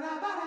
ba